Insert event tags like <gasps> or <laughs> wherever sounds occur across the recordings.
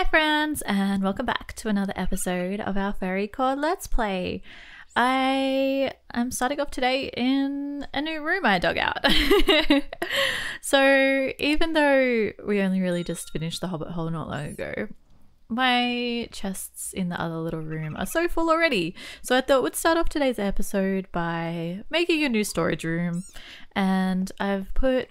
Hi friends and welcome back to another episode of our Fairy Core Let's Play. I am starting off today in a new room I dug out. <laughs> so even though we only really just finished the Hobbit hole not long ago, my chests in the other little room are so full already. So I thought we'd start off today's episode by making a new storage room. And I've put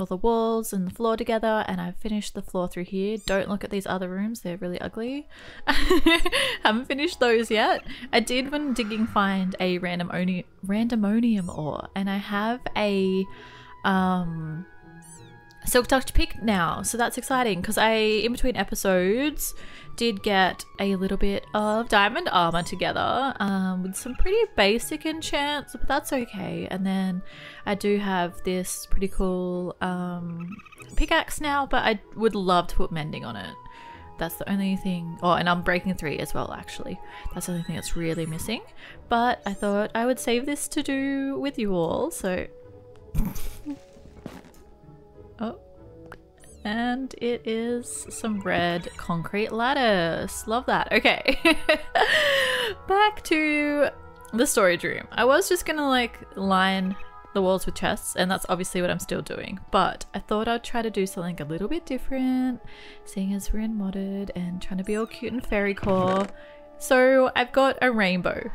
all the walls and the floor together and I've finished the floor through here. Don't look at these other rooms, they're really ugly. <laughs> Haven't finished those yet. I did when digging find a random oni randomonium ore and I have a um silk touch pick now so that's exciting because I in between episodes did get a little bit of diamond armor together um, with some pretty basic enchants, but that's okay. And then I do have this pretty cool um, pickaxe now, but I would love to put mending on it. That's the only thing. Oh, and unbreaking three as well, actually. That's the only thing that's really missing. But I thought I would save this to do with you all, so. <laughs> and it is some red concrete lattice. Love that. Okay. <laughs> Back to the storage room. I was just gonna like line the walls with chests and that's obviously what I'm still doing but I thought I'd try to do something a little bit different seeing as we're in modded and trying to be all cute and fairy core so I've got a rainbow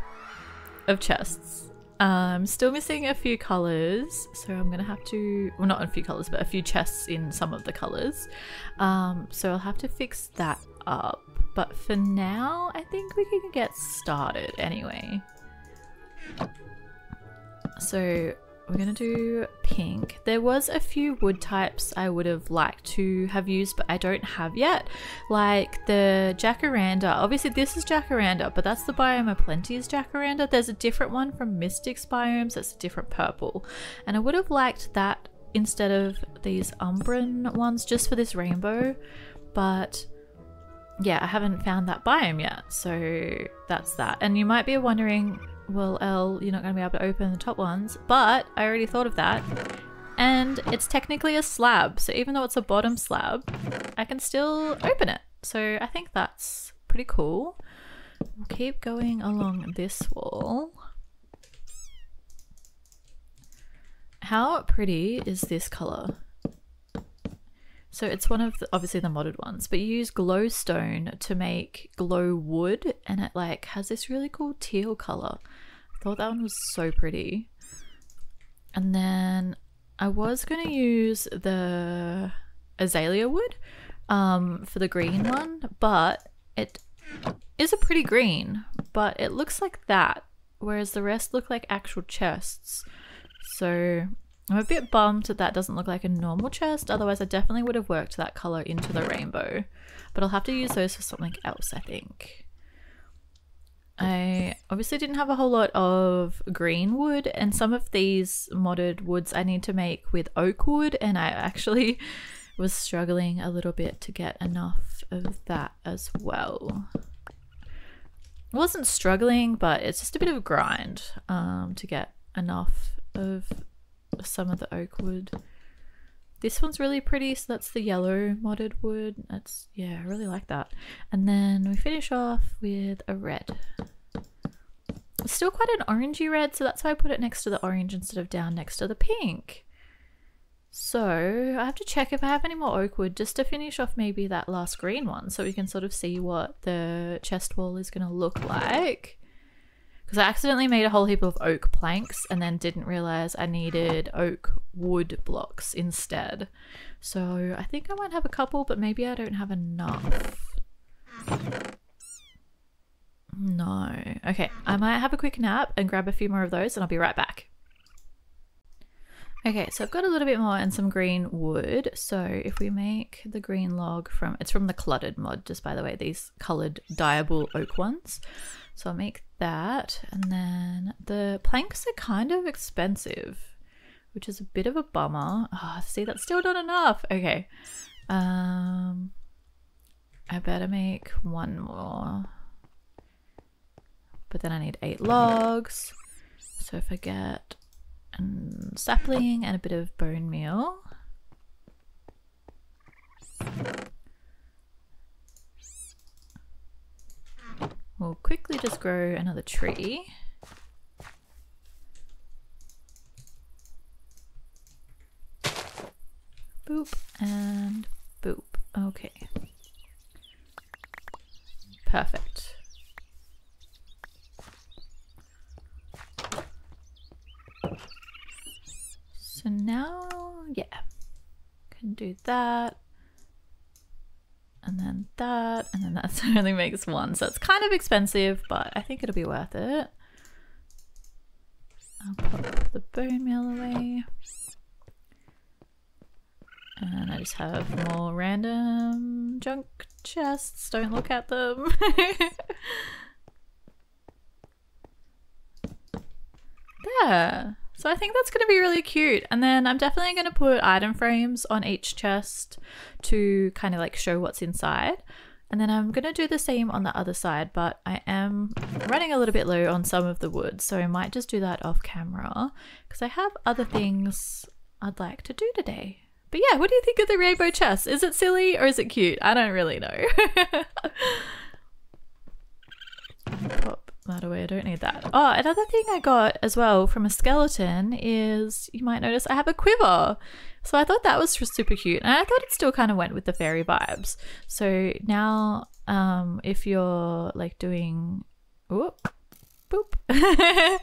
of chests um, still missing a few colors, so I'm gonna have to, well not a few colors, but a few chests in some of the colors. Um, so I'll have to fix that up. But for now, I think we can get started anyway. So we're gonna do pink. There was a few wood types I would have liked to have used, but I don't have yet. Like the jacaranda. Obviously this is jacaranda, but that's the Biomes O' Plenty's jacaranda. There's a different one from Mystic's Biomes that's a different purple. And I would have liked that instead of these umbran ones just for this rainbow. But yeah, I haven't found that biome yet. So that's that. And you might be wondering well, L, you're not going to be able to open the top ones, but I already thought of that. And it's technically a slab, so even though it's a bottom slab, I can still open it. So I think that's pretty cool. We'll keep going along this wall. How pretty is this color? So it's one of the, obviously the modded ones, but you use glowstone to make glow wood and it like has this really cool teal color. I thought that one was so pretty. And then I was going to use the azalea wood um, for the green one, but it is a pretty green, but it looks like that, whereas the rest look like actual chests. So I'm a bit bummed that that doesn't look like a normal chest, otherwise I definitely would have worked that colour into the rainbow. But I'll have to use those for something else, I think. I obviously didn't have a whole lot of green wood, and some of these modded woods I need to make with oak wood, and I actually <laughs> was struggling a little bit to get enough of that as well. I wasn't struggling, but it's just a bit of a grind um, to get enough of some of the oak wood. This one's really pretty, so that's the yellow modded wood. That's, yeah, I really like that. And then we finish off with a red. It's still quite an orangey red, so that's why I put it next to the orange instead of down next to the pink. So I have to check if I have any more oak wood just to finish off maybe that last green one so we can sort of see what the chest wall is going to look like. Because I accidentally made a whole heap of oak planks and then didn't realize I needed oak wood blocks instead. So I think I might have a couple, but maybe I don't have enough. No. Okay, I might have a quick nap and grab a few more of those and I'll be right back. Okay, so I've got a little bit more and some green wood. So if we make the green log from, it's from the cluttered mod, just by the way, these colored dyeable oak ones. So I'll make that. And then the planks are kind of expensive, which is a bit of a bummer. Oh, see, that's still not enough. Okay. Um, I better make one more. But then I need eight logs. So if I get a sapling and a bit of bone meal. We'll quickly just grow another tree. Boop and boop. Okay. Perfect. So now, yeah, can do that. And then that, <laughs> then that only makes one. So it's kind of expensive, but I think it'll be worth it. I'll put the bone meal away. And I just have more random junk chests. Don't look at them. <laughs> there. So I think that's going to be really cute. And then I'm definitely going to put item frames on each chest to kind of like show what's inside. And then I'm going to do the same on the other side, but I am running a little bit low on some of the wood. So I might just do that off camera because I have other things I'd like to do today. But yeah, what do you think of the rainbow chest? Is it silly or is it cute? I don't really know. <laughs> Pop that away, I don't need that. Oh, another thing I got as well from a skeleton is, you might notice I have a quiver. So I thought that was super cute. And I thought it still kind of went with the fairy vibes. So now um, if you're like doing, whoop, boop.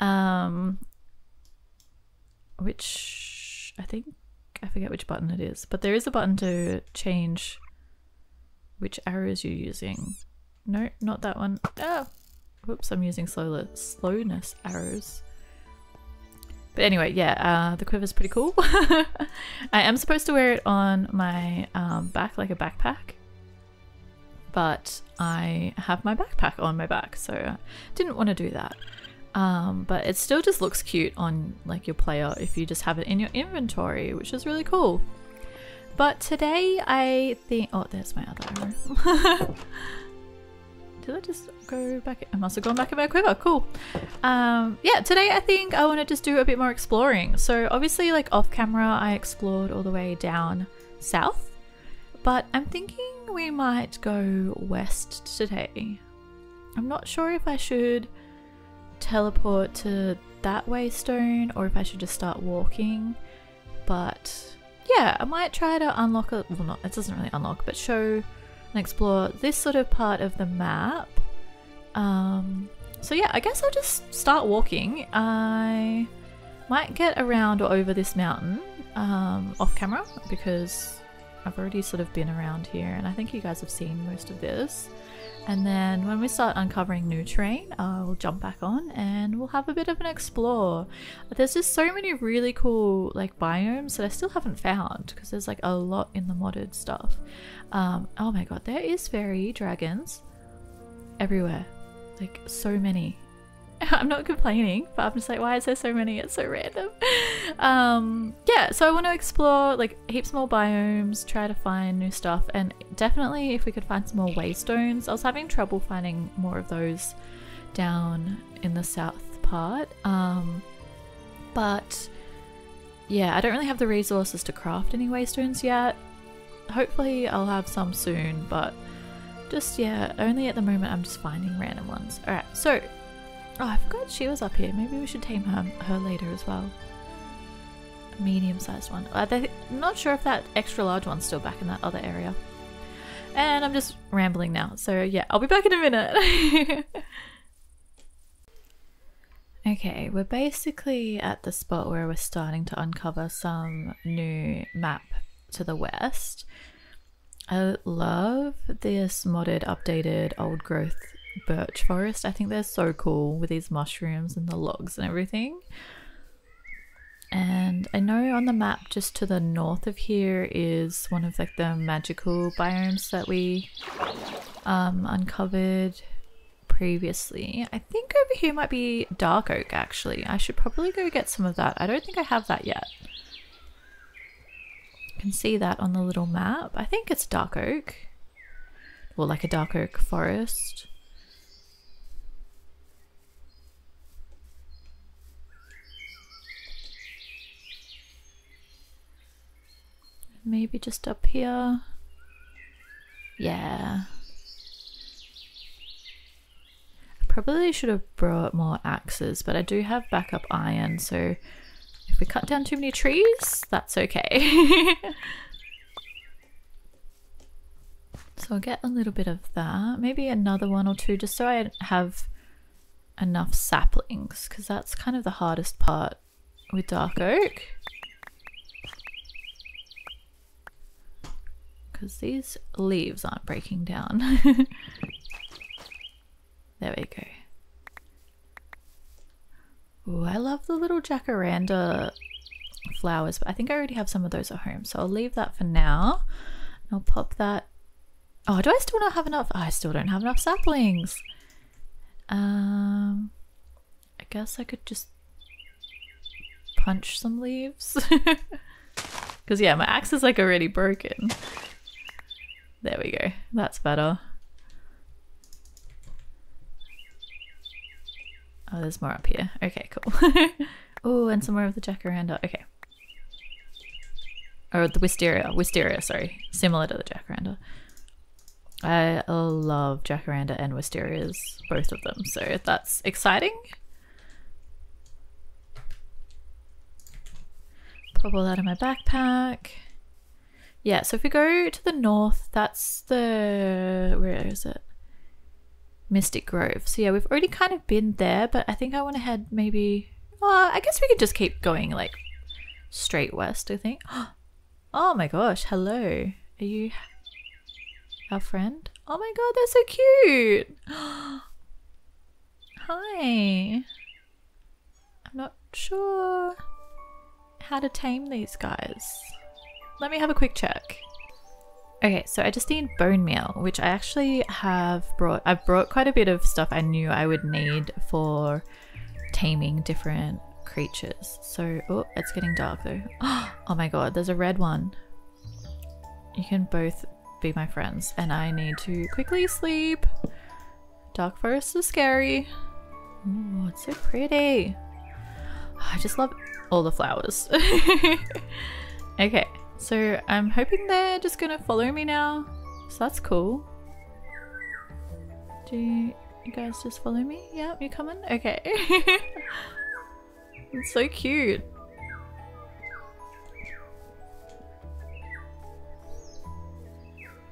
<laughs> um, which I think I forget which button it is, but there is a button to change which arrows you're using. No, not that one. Oh, whoops, I'm using slow slowness arrows. But anyway, yeah, uh, the quiver's pretty cool. <laughs> I am supposed to wear it on my um, back like a backpack, but I have my backpack on my back, so I didn't want to do that. Um, but it still just looks cute on like your player if you just have it in your inventory, which is really cool. But today I think, oh, there's my other arrow. <laughs> Did I just go back? I must have gone back in my quiver. Cool. Um, yeah, today I think I want to just do a bit more exploring. So obviously like off camera, I explored all the way down south, but I'm thinking we might go west today. I'm not sure if I should teleport to that waystone or if I should just start walking. But yeah, I might try to unlock it. Well, not, it doesn't really unlock, but show and explore this sort of part of the map. Um, so yeah, I guess I'll just start walking. I might get around or over this mountain um, off camera because I've already sort of been around here and I think you guys have seen most of this. And then when we start uncovering new terrain, uh, we'll jump back on and we'll have a bit of an explore. There's just so many really cool like biomes that I still haven't found because there's like a lot in the modded stuff. Um, oh my god, there is fairy dragons everywhere. Like so many. <laughs> I'm not complaining, but I'm just like, why is there so many? It's so random. <laughs> um, yeah, so I want to explore like heaps more biomes, try to find new stuff, and definitely if we could find some more waystones. I was having trouble finding more of those down in the south part. Um, but yeah, I don't really have the resources to craft any waystones yet. Hopefully I'll have some soon, but just yeah, only at the moment I'm just finding random ones. Alright, so Oh, I forgot she was up here. Maybe we should tame her, her later as well. A medium-sized one. Uh, I'm not sure if that extra large one's still back in that other area. And I'm just rambling now. So yeah, I'll be back in a minute. <laughs> okay, we're basically at the spot where we're starting to uncover some new map to the west. I love this modded, updated, old growth birch forest. I think they're so cool with these mushrooms and the logs and everything. And I know on the map just to the north of here is one of like the magical biomes that we um, uncovered previously. I think over here might be dark oak actually. I should probably go get some of that. I don't think I have that yet. You can see that on the little map. I think it's dark oak. Or like a dark oak forest. Maybe just up here. Yeah. Probably should have brought more axes, but I do have backup iron, so if we cut down too many trees, that's okay. <laughs> so I'll get a little bit of that. Maybe another one or two, just so I have enough saplings, because that's kind of the hardest part with dark oak. Because these leaves aren't breaking down. <laughs> There we go. Ooh, I love the little jacaranda flowers, but I think I already have some of those at home. So I'll leave that for now. I'll pop that. Oh, do I still not have enough? Oh, I still don't have enough saplings. Um, I guess I could just punch some leaves. <laughs> Because yeah, my axe is like already broken. There we go. That's better. Oh, there's more up here. Okay, cool. <laughs> oh, and some more of the jacaranda. Okay. Or the wisteria. Wisteria, sorry. Similar to the jacaranda. I love jacaranda and wisterias, both of them, so that's exciting. Pop all that in my backpack. Yeah, so if we go to the north, that's the... where is it? Mystic Grove. So yeah, we've already kind of been there, but I think I want to head maybe... Well, I guess we could just keep going like straight west, I think. <gasps> Oh my gosh, hello. Are you our friend? Oh my god, they're so cute! <gasps> Hi! I'm not sure how to tame these guys. Let me have a quick check. Okay, so I just need bone meal, which I actually have brought. I've brought quite a bit of stuff I knew I would need for taming different creatures. So, oh, it's getting dark though. <gasps> Oh my god, there's a red one. You can both be my friends, and I need to quickly sleep. Dark forest is scary. Oh, it's so pretty. <gasps> I just love all the flowers. <laughs> okay, so I'm hoping they're just gonna follow me now. So that's cool. Do you, you guys just follow me? Yeah, you coming? Okay. <laughs> it's so cute.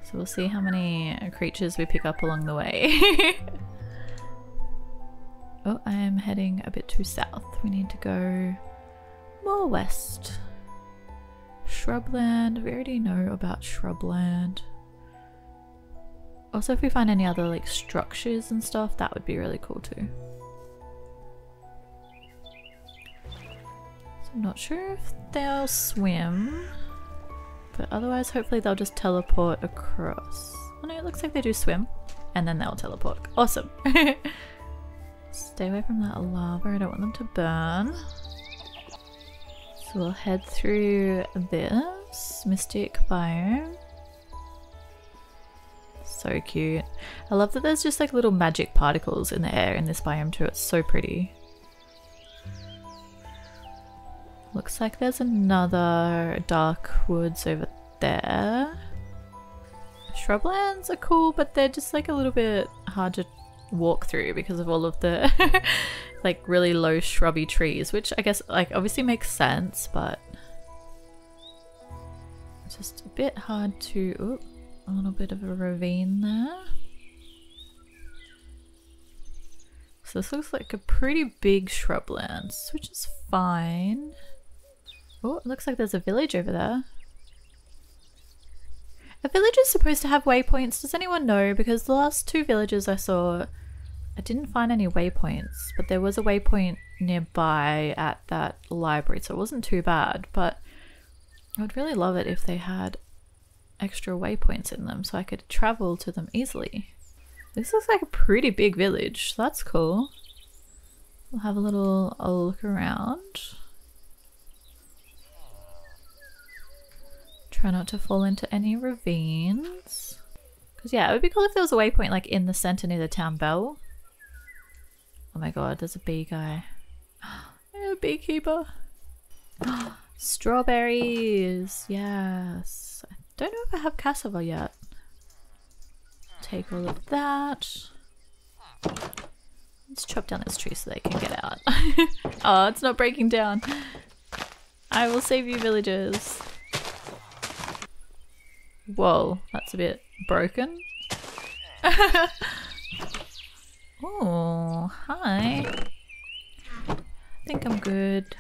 So we'll see how many creatures we pick up along the way. <laughs> oh, I am heading a bit too south. We need to go more west. Shrubland. We already know about shrubland. Also, if we find any other like structures and stuff, that would be really cool too. So I'm not sure if they'll swim, but otherwise hopefully they'll just teleport across. Oh no, it looks like they do swim, and then they'll teleport. Awesome. <laughs> Stay away from that lava, I don't want them to burn. So we'll head through this mystic biome. So cute. I love that there's just like little magic particles in the air in this biome too. It's so pretty. Looks like there's another dark woods over there. Shrublands are cool, but they're just like a little bit hard to walk through because of all of the <laughs> like really low shrubby trees, which I guess like obviously makes sense, but just a bit hard to, ooh, a little bit of a ravine there. So this looks like a pretty big shrubland, which is fine. Oh, it looks like there's a village over there. A village is supposed to have waypoints. Does anyone know? Because the last two villages I saw I didn't find any waypoints, but there was a waypoint nearby at that library, so it wasn't too bad. But I would really love it if they had extra waypoints in them so I could travel to them easily. This looks like a pretty big village. That's cool. We'll have a little a look around. Try not to fall into any ravines. Because yeah, it would be cool if there was a waypoint like in the center near the town bell. Oh my god, there's a bee guy. <gasps> a beekeeper. <gasps> Strawberries, yes. I don't know if I have cassava yet. Take all of that. Let's chop down this tree so they can get out. <laughs> oh, it's not breaking down. I will save you villagers. Whoa, that's a bit broken. <laughs> oh, hi. I think I'm good.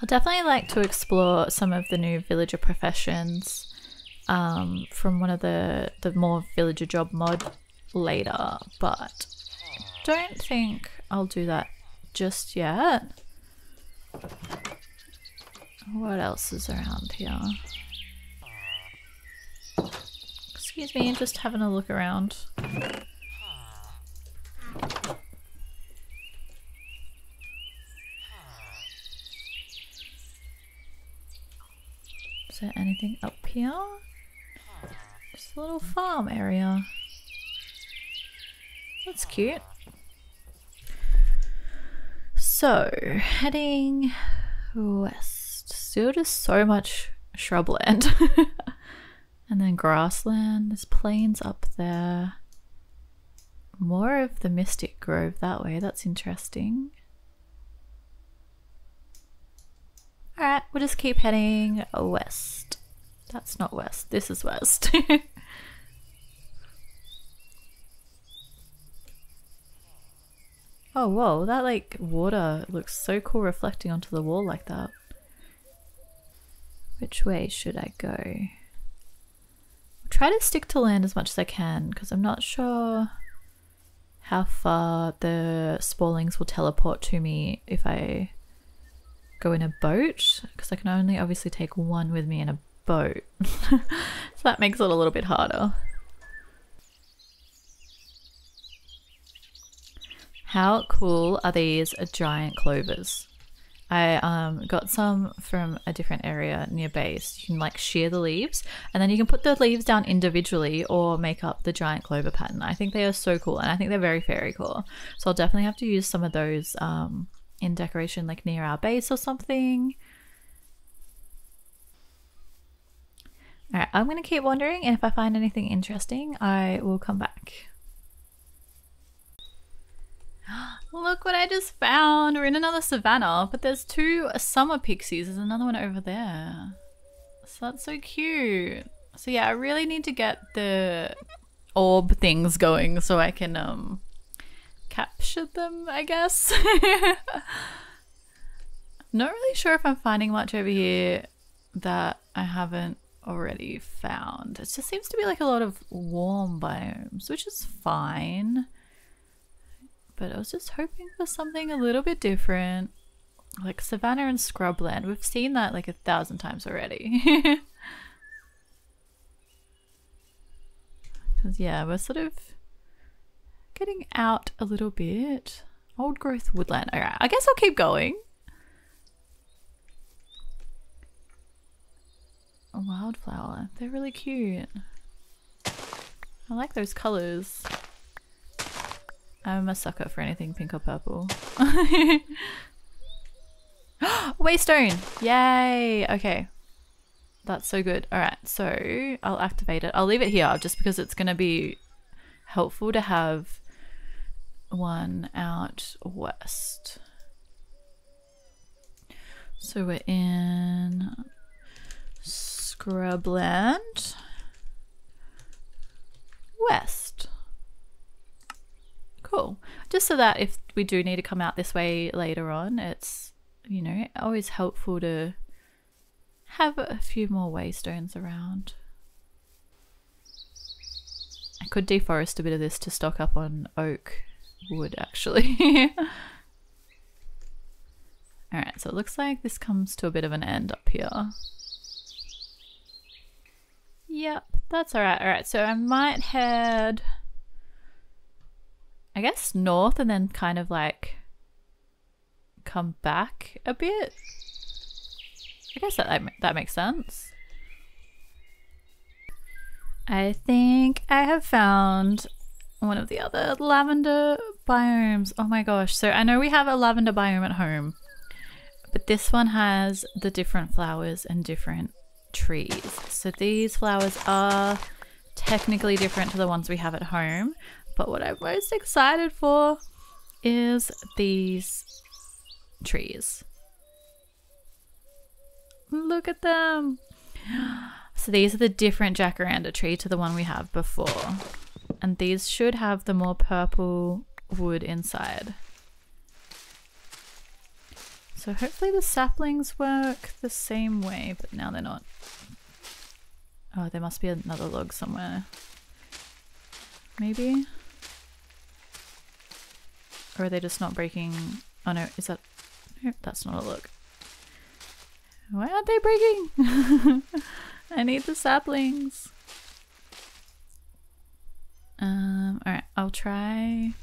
I'll definitely like to explore some of the new villager professions um, from one of the, the more villager job mod later, but don't think I'll do that just yet. What else is around here? Excuse me, just having a look around. Is there anything up here? Just a little farm area. That's cute. So, heading west. Still just so much shrubland. <laughs> and then grassland. There's plains up there. More of the Mystic Grove that way. That's interesting. Alright, we'll just keep heading west. That's not west. This is west. <laughs> oh, whoa. That, like, water looks so cool reflecting onto the wall like that. Which way should I go? I'll try to stick to land as much as I can because I'm not sure how far the Spawlings will teleport to me if I go in a boat because I can only obviously take one with me in a boat. <laughs> so that makes it a little bit harder. How cool are these giant clovers? I um, got some from a different area near base. You can like shear the leaves and then you can put the leaves down individually or make up the giant clover pattern. I think they are so cool and I think they're very fairy core. So I'll definitely have to use some of those um, in decoration like near our base or something. Alright, I'm going to keep wandering and if I find anything interesting, I will come back. Look what I just found! We're in another savannah, but there's two summer pixies. There's another one over there. So that's so cute. So yeah, I really need to get the orb things going so I can um capture them, I guess. <laughs> Not really sure if I'm finding much over here that I haven't already found. It just seems to be like a lot of warm biomes, which is fine. But I was just hoping for something a little bit different. Like Savannah and Scrubland. We've seen that like a thousand times already. <laughs> Because yeah, we're sort of getting out a little bit. Old growth woodland. Alright, I guess I'll keep going. A wildflower. They're really cute. I like those colours. I'm a sucker for anything pink or purple. <laughs> Waystone! Yay! Okay. That's so good. Alright, so I'll activate it. I'll leave it here just because it's going to be helpful to have one out west. So we're in Scrubland West. Just so that if we do need to come out this way later on, it's, you know, always helpful to have a few more waystones around. I could deforest a bit of this to stock up on oak wood actually. <laughs> Alright, so it looks like this comes to a bit of an end up here. Yep, that's alright. Alright, so I might head, I guess, north and then kind of like come back a bit. I guess that, that makes sense. I think I have found one of the other lavender biomes. Oh my gosh. So I know we have a lavender biome at home, but this one has the different flowers and different trees. So these flowers are technically different to the ones we have at home, but what I'm most excited for is these trees. Look at them. <gasps> So these are the different jacaranda tree to the one we have before. And these should have the more purple wood inside. So hopefully the saplings work the same way, but now they're not. Oh, there must be another log somewhere. Maybe? Or are they just not breaking? Oh no, is that... That's not a look. Why aren't they breaking? <laughs> I need the saplings. Um, alright, I'll try...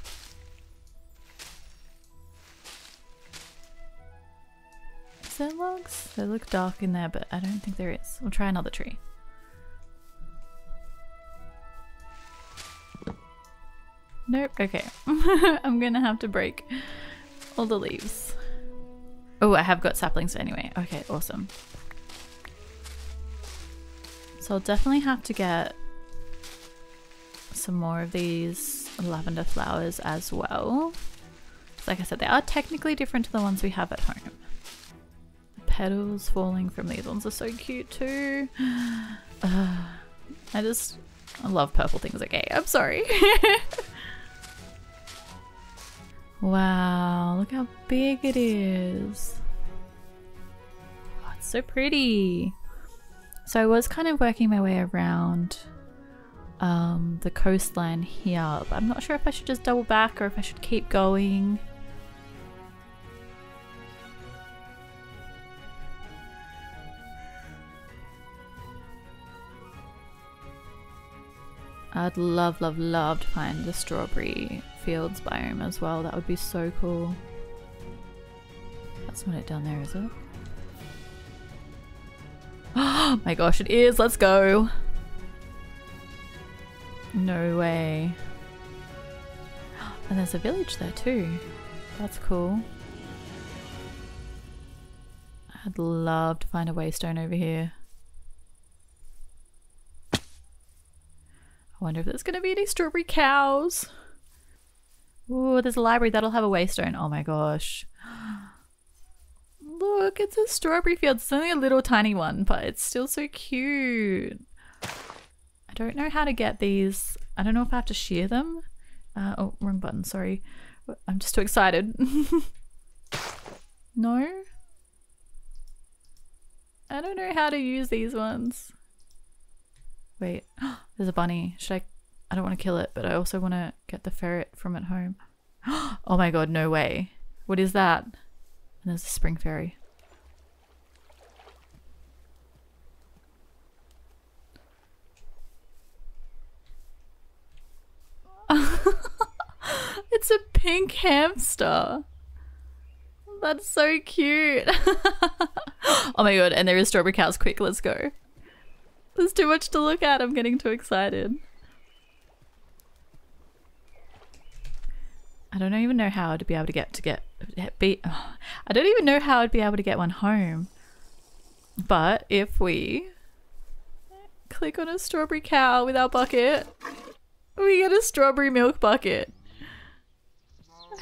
Is there logs? They look dark in there, but I don't think there is. We'll try another tree. Nope, okay. <laughs> I'm gonna have to break all the leaves. Oh, I have got saplings anyway. Okay, awesome. So I'll definitely have to get some more of these lavender flowers as well. Like I said, they are technically different to the ones we have at home. The petals falling from these ones are so cute too. <sighs> Uh, I just I love purple things. Okay, I'm sorry. <laughs> Wow, look how big it is. Oh, it's so pretty. So I was kind of working my way around um, the coastline here, but I'm not sure if I should just double back or if I should keep going. I'd love, love, love to find the strawberry fields biome as well. That would be so cool. That's not it down there, is it? <gasps> Oh my gosh, it is! Let's go! No way. <gasps> And there's a village there too. That's cool. I'd love to find a waystone over here. Wonder if there's going to be any strawberry cows. Ooh, there's a library that'll have a waystone. Oh my gosh. <gasps> Look, it's a strawberry field. It's only a little tiny one, but it's still so cute. I don't know how to get these. I don't know if I have to shear them. Uh, oh, wrong button, sorry. I'm just too excited. <laughs> no? I don't know how to use these ones. Wait, <gasps> there's a bunny. Should I I don't want to kill it, but I also want to get the ferret from at home. <gasps> oh my god, no way. What is that? And there's a spring fairy. <laughs> it's a pink hamster. That's so cute. <laughs> oh my god, and there is strawberry cows. Quick, let's go. There's too much to look at. I'm getting too excited. I don't even know how I'd be able to get to get be <sighs> I don't even know how I'd be able to get one home. But if we click on a strawberry cow with our bucket, we get a strawberry milk bucket.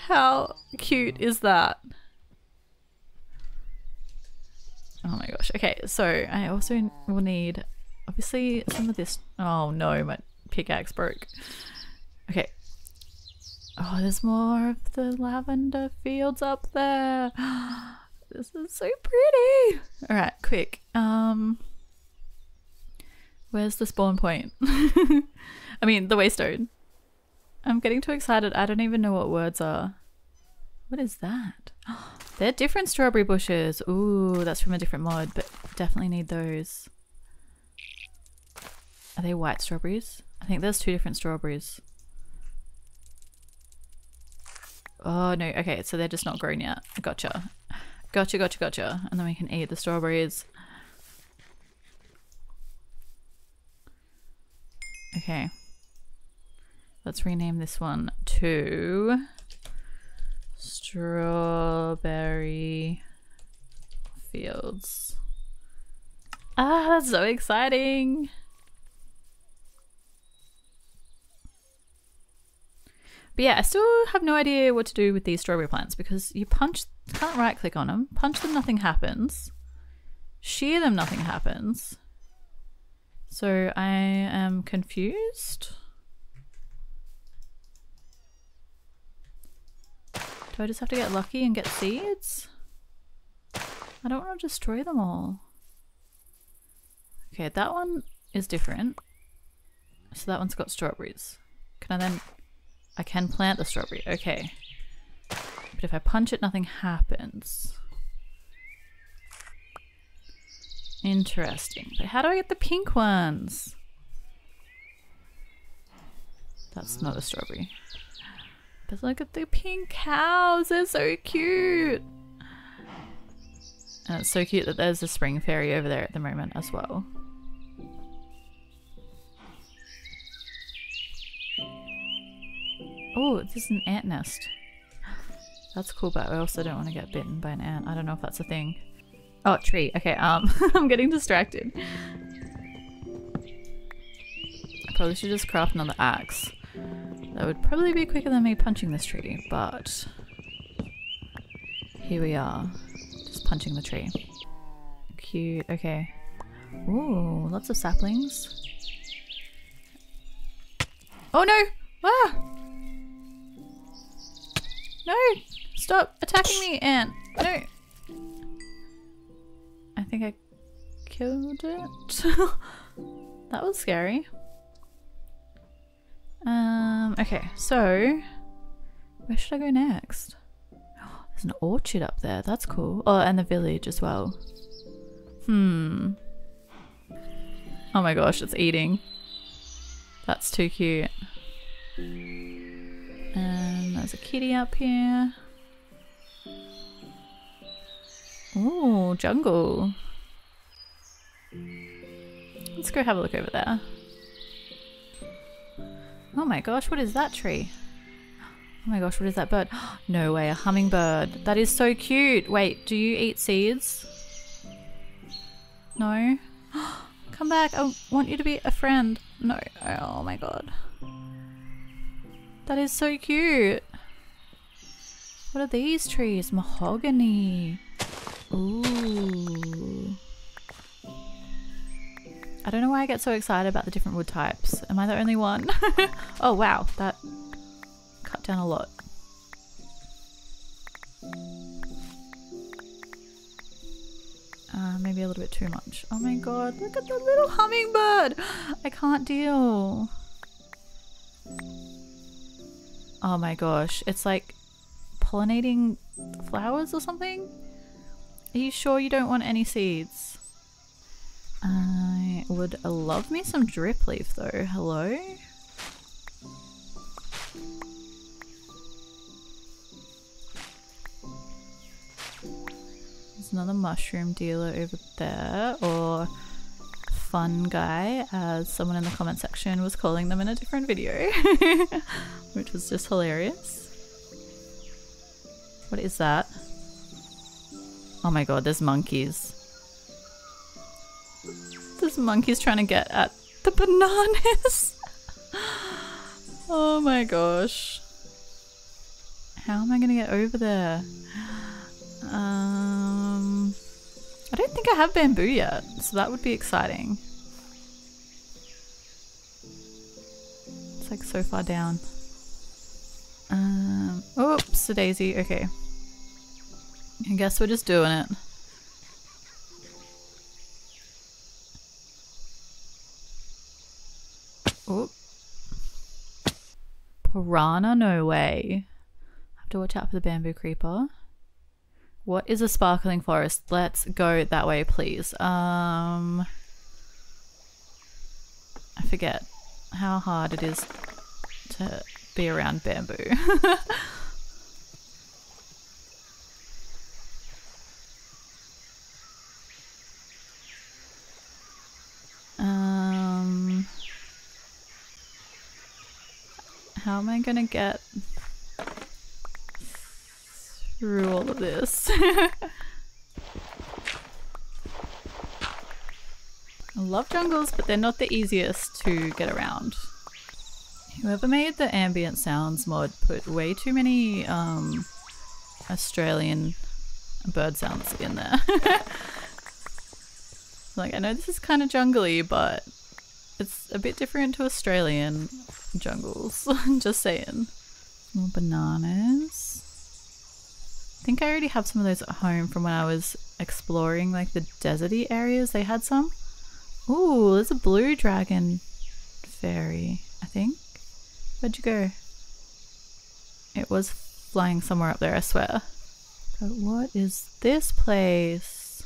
How cute is that? Oh my gosh. Okay, so I also will need obviously some of this. Oh no, my pickaxe broke. Okay, Oh, there's more of the lavender fields up there. <gasps> this is so pretty. All right, quick. Um, where's the spawn point? <laughs> I mean, the waystone. I'm getting too excited. I don't even know what words are. What is that? <gasps> They're different strawberry bushes. Ooh, that's from a different mod, but definitely need those. Are they white strawberries? I think there's two different strawberries. Oh no, okay, so they're just not grown yet. Gotcha. Gotcha, gotcha, gotcha. And then we can eat the strawberries. Okay. Let's rename this one to Strawberry Fields. Ah, that's so exciting. But yeah, I still have no idea what to do with these strawberry plants because you punch, can't right click on them, punch them, nothing happens. Shear them, nothing happens. So I am confused. Do I just have to get lucky and get seeds? I don't want to destroy them all. Okay, that one is different. So that one's got strawberries. Can I then... I can plant the strawberry, okay. But if I punch it, nothing happens. Interesting. But how do I get the pink ones? That's not a strawberry. But look at the pink cows, they're so cute! And it's so cute that there's a spring fairy over there at the moment as well. Oh, this is an ant nest. That's cool, but I also don't want to get bitten by an ant. I don't know if that's a thing. Oh, tree. Okay, um, <laughs> I'm getting distracted. I probably should just craft another axe. That would probably be quicker than me punching this tree, but here we are. Just punching the tree. Cute, okay. Ooh, lots of saplings. Oh no! Ah! No! Stop attacking me, ant! No! I think I killed it. <laughs> that was scary. Um, okay, so where should I go next? <gasps> There's an orchard up there, that's cool. Oh, and the village as well. Hmm. Oh my gosh, it's eating. That's too cute. And there's a kitty up here. Ooh, jungle. Let's go have a look over there. Oh my gosh, what is that tree? Oh my gosh, what is that bird? <gasps> No way, a hummingbird. That is so cute. Wait, do you eat seeds? No? <gasps> Come back, I want you to be a friend. No, oh my god. That is so cute. What are these trees? Mahogany. Ooh. I don't know why I get so excited about the different wood types. Am I the only one? <laughs> oh wow, that cut down a lot. Uh, maybe a little bit too much. Oh my god, look at the little hummingbird! I can't deal. Oh my gosh, it's like pollinating flowers or something? Are you sure you don't want any seeds? I would love me some drip leaf though. Hello? There's another mushroom dealer over there, or fun guy, as someone in the comment section was calling them in a different video, <laughs> which was just hilarious. What is that? Oh my god, there's monkeys. There's monkeys trying to get at the bananas. <laughs> oh my gosh. How am I gonna get over there? Um, I don't think I have bamboo yet, so that would be exciting. It's like so far down. Um, oops, a daisy. Okay. I guess we're just doing it. Oh. Piranha, no way. Have to watch out for the bamboo creeper. What is a sparkling forest? Let's go that way, please. Um, I forget how hard it is to be around bamboo. <laughs> how am I gonna get through all of this? <laughs> I love jungles, but they're not the easiest to get around. Whoever made the ambient sounds mod put way too many um, Australian bird sounds in there. <laughs> like, I know this is kind of jungly, but it's a bit different to Australian jungles. I'm <laughs> just saying. More bananas. I think I already have some of those at home from when I was exploring like the deserty areas. They had some. Ooh, there's a blue dragon fairy, I think. Where'd you go? It was flying somewhere up there, I swear. But what is this place?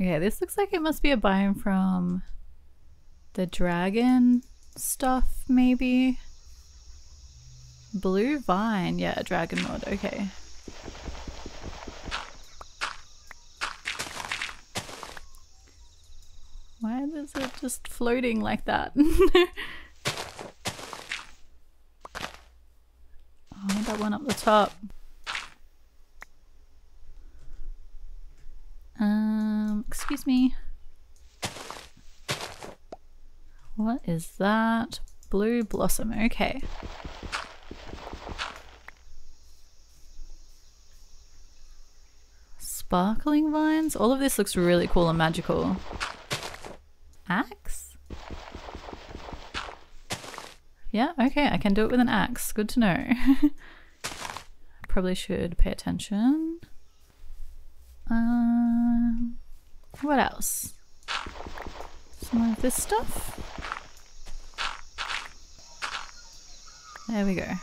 Okay, this looks like it must be a biome from the dragon stuff, maybe? Blue vine, yeah, dragon mod, okay. Why is it just floating like that? <laughs> oh, that one up the top. Um, excuse me. What is that? Blue blossom, okay. Sparkling vines? All of this looks really cool and magical axe? Yeah, okay, I can do it with an axe. Good to know. <laughs> Probably should pay attention. Um, what else? Some of this stuff. There we go.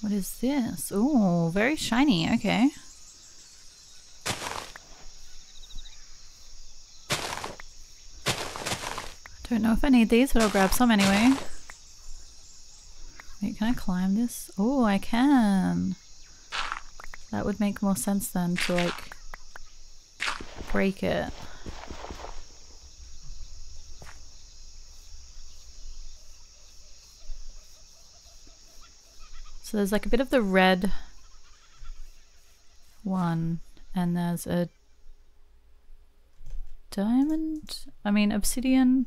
What is this? Oh, very shiny. Okay. Don't know if I need these, but I'll grab some anyway. Can I climb this? Oh, I can. That would make more sense then to like break it. So there's like a bit of the red one and there's a diamond, I mean obsidian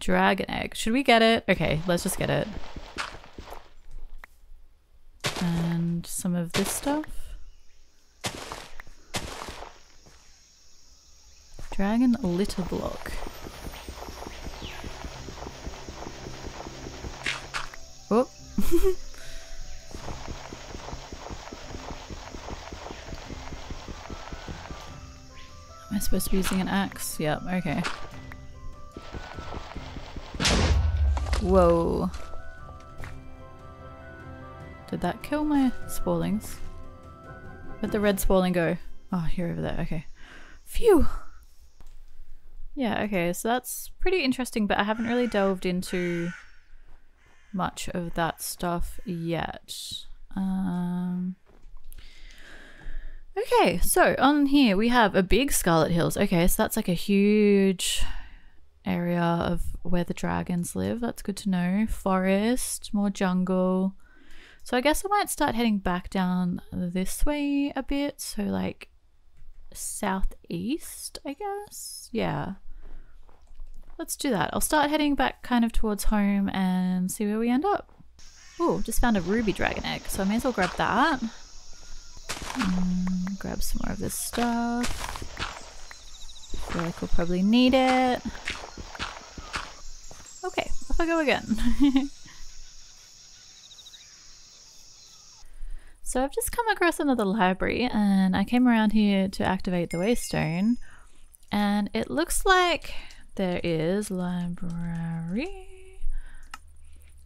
dragon egg. Should we get it? Okay, let's just get it. And some of this stuff. Dragon litter block. Oh. <laughs> Am I supposed to be using an axe? Yep, okay. Whoa. Did that kill my sporlings? Where'd the red sporling go? Oh, here over there, okay. Phew! Yeah, okay, so that's pretty interesting, but I haven't really delved into much of that stuff yet. Um, Okay, so on here we have a big Scarlet Hills. Okay, so that's like a huge area of where the dragons live. That's good to know. Forest, more jungle. So I guess I might start heading back down this way a bit. So like southeast, I guess. Yeah. Let's do that. I'll start heading back kind of towards home and see where we end up. Oh, just found a ruby dragon egg, so I may as well grab that. Mm, grab some more of this stuff. feel like we'll probably need it. Okay, off I go again. <laughs> so I've just come across another library and I came around here to activate the waystone and it looks like there is library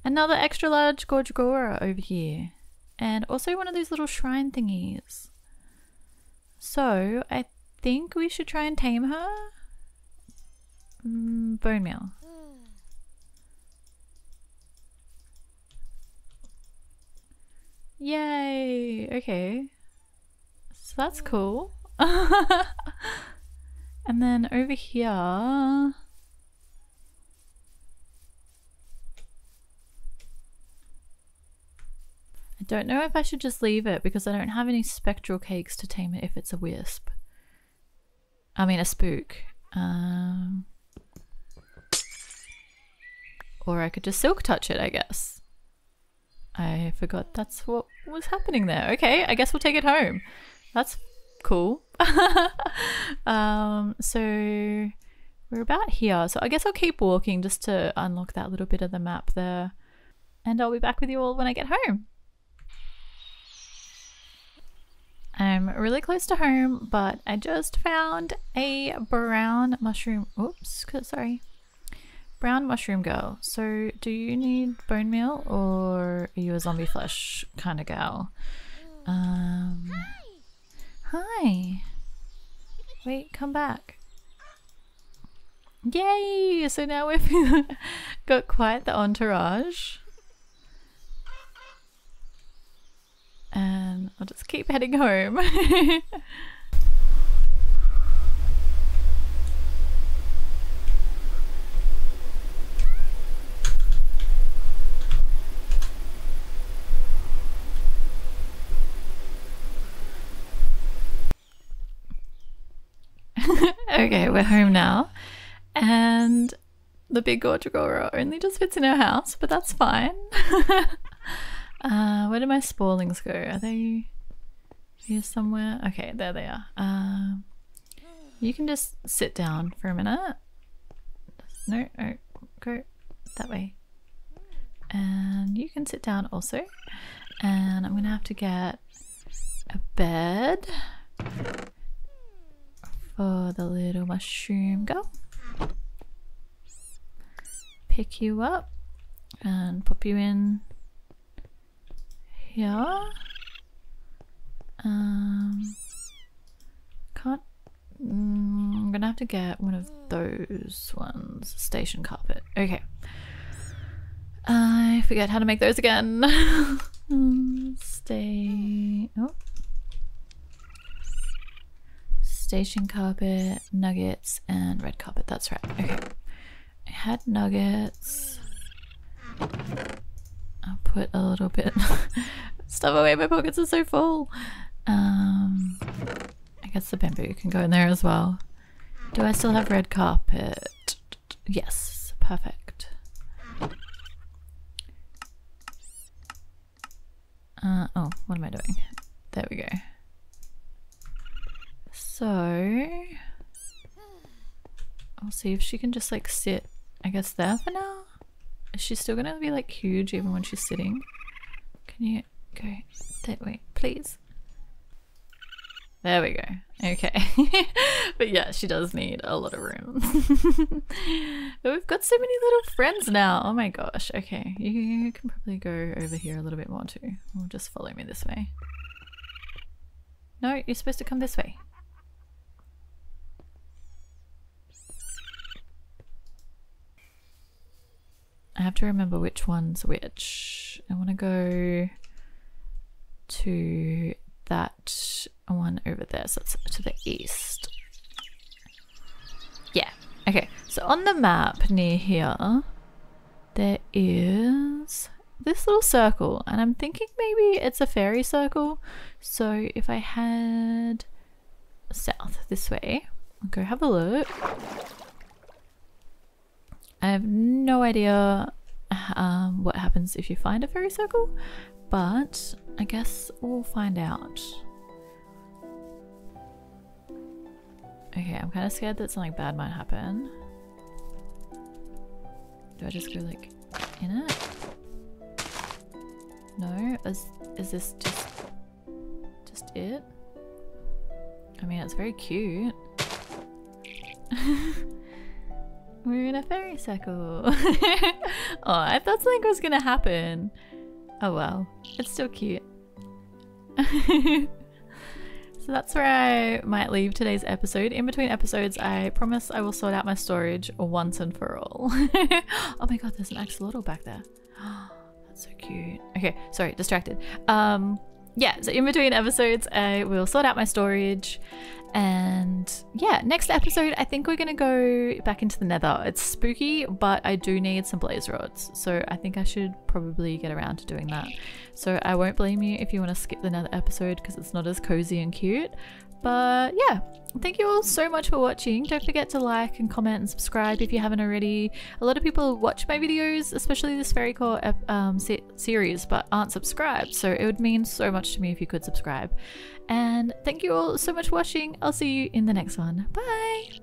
another extra large Gorgagora over here and also one of those little shrine thingies. So I think we should try and tame her. Mm, bone meal. Yay! Okay. So that's cool. <laughs> and then over here I don't know if I should just leave it because I don't have any spectral cakes to tame it if it's a wisp. I mean a spook. Um, or I could just silk touch it, I guess. I forgot that's what was happening there. Okay, I guess we'll take it home. That's cool. <laughs> um, so we're about here. So I guess I'll keep walking just to unlock that little bit of the map there. And I'll be back with you all when I get home. I'm really close to home, but I just found a brown mushroom. Oops, sorry. Brown mushroom girl. So, do you need bone meal or are you a zombie flesh kind of gal? Um, hi. Wait, come back. Yay! So now we've <laughs> got quite the entourage. And I'll just keep heading home. <laughs> okay, we're home now. And the big Gorgagora only just fits in our house, but that's fine. <laughs> Uh, where did my sporlings go? Are they here somewhere? Okay, there they are. Um, you can just sit down for a minute. No, no, go that way. And you can sit down also. And I'm gonna have to get a bed for the little mushroom girl. Pick you up and pop you in yeah. Um, can't. Mm, I'm gonna have to get one of those ones. Station carpet. Okay. I forget how to make those again. <laughs> Stay. Oh. Station carpet, nuggets, and red carpet. That's right. Okay. I had nuggets. I'll put a little bit <laughs> stuff away. My pockets are so full. Um, I guess the bamboo can go in there as well. Do I still have red carpet? Yes, perfect. Uh, oh, what am I doing? There we go. So, I'll see if she can just like sit, I guess there for now. Is she still gonna be like huge even when she's sitting? Can you go that way, please? There we go. Okay. <laughs> but yeah, she does need a lot of room. but <laughs> we've got so many little friends now. Oh my gosh. Okay. You, can probably go over here a little bit more too. Or just follow me this way. No, you're supposed to come this way. I have to remember which one's which. I want to go to that one over there. So it's to the east. Yeah. Okay. So on the map near here, there is this little circle. And I'm thinking maybe it's a fairy circle. So if I head south this way, I'll go have a look. I have no idea um, what happens if you find a fairy circle, but I guess we'll find out. Okay, I'm kind of scared that something bad might happen. Do I just go like in it? No? Is, is this just, just it? I mean, it's very cute. <laughs> We're in a fairy circle. <laughs> oh, I thought something was gonna happen. Oh well, it's still cute. <laughs> so that's where I might leave today's episode. In between episodes, I promise I will sort out my storage once and for all. <laughs> oh my god, there's an axolotl back there. <gasps> that's so cute. Okay, sorry, distracted. Um, yeah, so in between episodes, I will sort out my storage And yeah, next episode, I think we're going to go back into the nether. It's spooky, but I do need some blaze rods. So I think I should probably get around to doing that. So I won't blame you if you want to skip the nether episode because it's not as cozy and cute. But yeah, thank you all so much for watching. Don't forget to like and comment and subscribe if you haven't already. A lot of people watch my videos, especially this Fairy Core um, se series, but aren't subscribed. So it would mean so much to me if you could subscribe. And thank you all so much for watching. I'll see you in the next one. Bye!